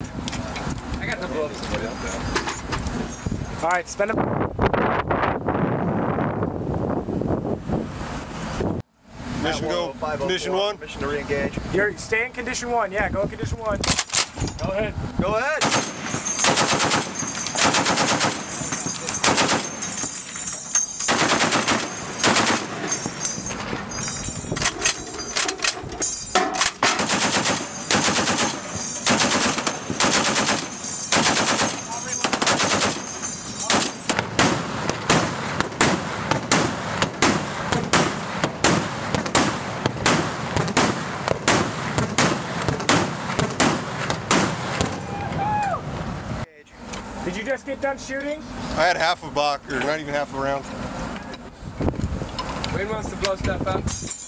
I got the gloves. All right, spend them. Mission go. Condition oh oh one. Mission to re-engage. You're stay in condition one. Yeah, go in condition one. Go ahead. Go ahead. Did you just get done shooting? I had half a box, or not even half a round. Wayne wants to blow stuff up.